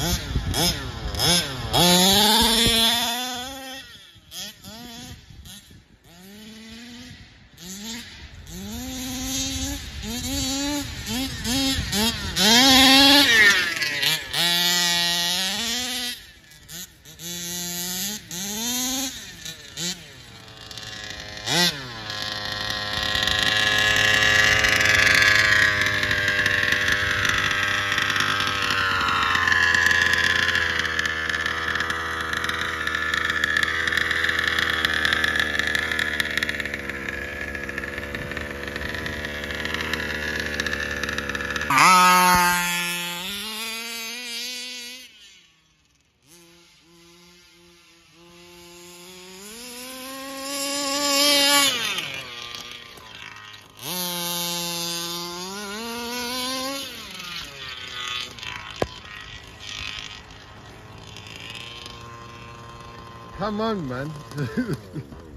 Mm-hmm. Come on, man.